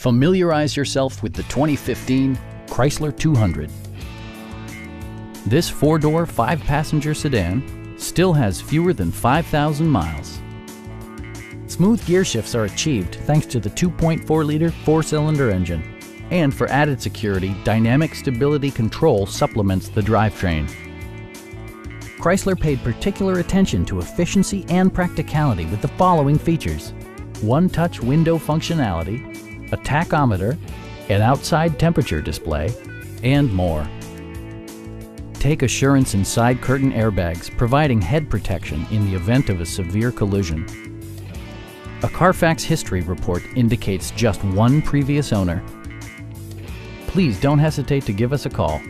Familiarize yourself with the 2015 Chrysler 200. This four-door, five-passenger sedan still has fewer than 5,000 miles. Smooth gear shifts are achieved thanks to the 2.4-liter four-cylinder engine. And for added security, Dynamic Stability Control supplements the drivetrain. Chrysler paid particular attention to efficiency and practicality with the following features. One-touch window functionality, a tachometer, an outside temperature display, and more. Take assurance in side curtain airbags, providing head protection in the event of a severe collision. A Carfax history report indicates just one previous owner. Please don't hesitate to give us a call